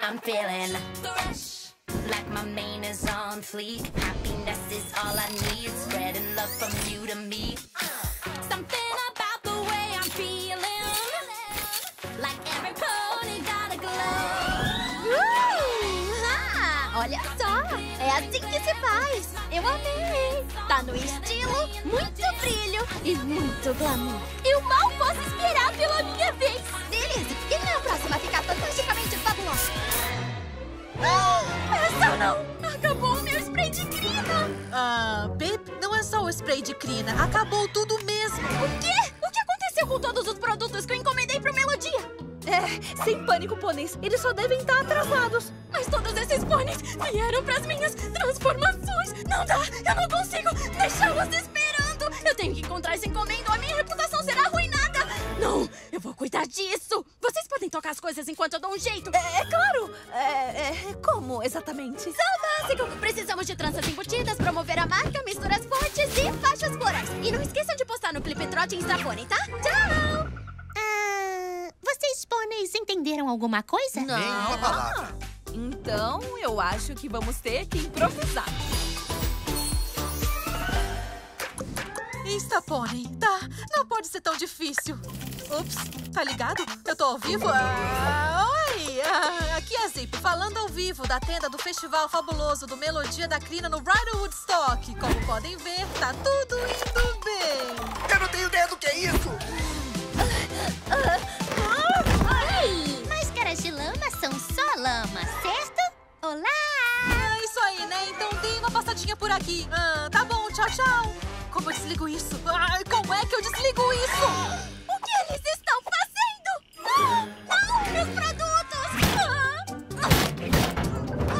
I'm feeling fresh, like my mane is on fleek. Happiness is all I need, spreading love from you to me. Something about the way I'm feeling, like every pony got a glow. Uh! Ah, olha só, é assim que se faz. Eu amei. Tá no estilo, muito brilho e muito glamour. Eu mal posso esperar pela minha vez. Beleza, e na próxima a o spray de crina. Acabou tudo mesmo. O quê? O que aconteceu com todos os produtos que eu encomendei pro Melodia? É, sem pânico, pôneis. Eles só devem estar atrasados. Mas todos esses pôneis vieram pras minhas transformações. Não dá, eu não consigo deixá-los esperando. Eu tenho que encontrar essa encomenda ou a minha reputação será arruinada. Não, eu vou cuidar disso. Vocês podem tocar as coisas enquanto eu dou um jeito. É, é claro. É, é, como exatamente? Só básico. Precisamos de tranças embutidas, promover a marca, misturas fortes e faixas florais. E não esqueçam de postar no Clip Trot e Instapone, tá? Tchau! Ah, vocês pôneis entenderam alguma coisa? Nenhuma palavra. Então, eu acho que vamos ter que improvisar. Insta Pony, tá? Não pode ser tão difícil. Ups, tá ligado? Eu tô ao vivo? Ah, oi! Ah, aqui é a Zip, falando ao vivo da tenda do Festival Fabuloso do Melodia da Crina no Bridal Woodstock. Como podem ver, tá tudo indo bem. Eu não tenho ideia do que é isso. Máscaras de lama são só lama, certo? Olá! É isso aí, né? Então dei uma passadinha por aqui. Ah, tá bom, tchau, tchau. Como eu desligo isso? Ai, como é que eu desligo isso? O que eles estão fazendo? Ah, não, meus produtos!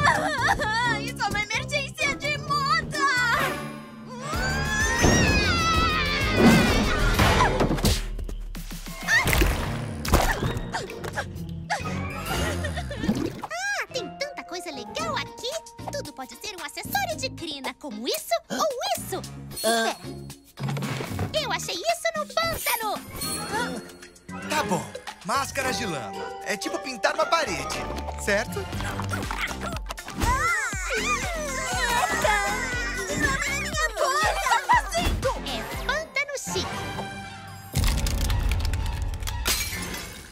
Ah! Ah, isso é uma emergência de moda! Ah, tem tanta coisa legal aqui! Tudo pode ser um acessório de crina, como isso ou isso! Espera! Tá bom. Máscaras de lama. É tipo pintar uma parede, certo?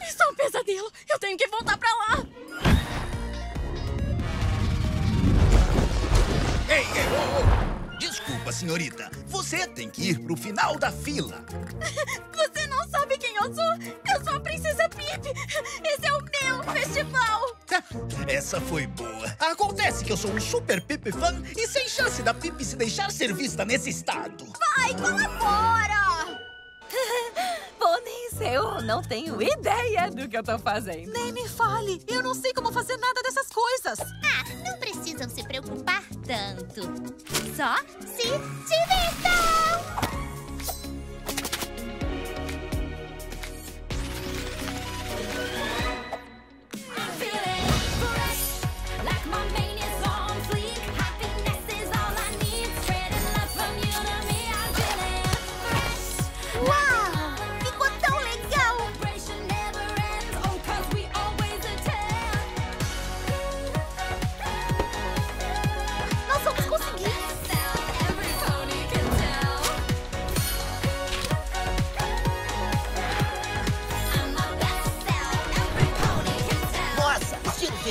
É pesadelo! Eu tenho que voltar pra lá! Ei, ei, ô, ô. Desculpa, senhorita. Você tem que ir pro final da fila. Você eu sou? Eu sou a Princesa Pip! Esse é o meu festival! Essa foi boa. Acontece que eu sou um super Pip fã e sem chance da Pip se deixar ser vista nesse estado. Vai, colabora! Pôneis, eu não tenho ideia do que eu tô fazendo. Nem me fale. Eu não sei como fazer nada dessas coisas. Ah, não precisam se preocupar tanto. Só se divirtam!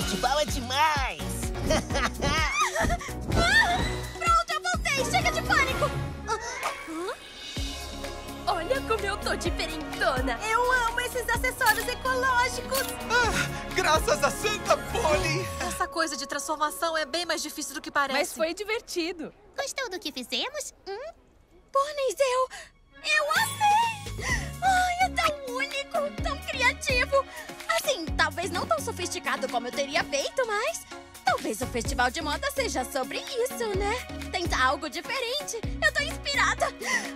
Festival é demais! Pronto, eu voltei! Chega de pânico! Olha como eu tô diferentona. Eu amo esses acessórios ecológicos! Ah, graças a Santa Pony. Essa coisa de transformação é bem mais difícil do que parece. Mas foi divertido. Gostou do que fizemos? Hum? Pôneis, eu... Eu amei! Ai, é tão único, tão criativo! Assim, talvez não tão sofisticado como eu teria feito, mas... Talvez o festival de moda seja sobre isso, né? Tentar algo diferente. Eu tô inspirada!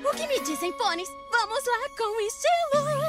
O que me dizem, pôneis? Vamos lá com estilo!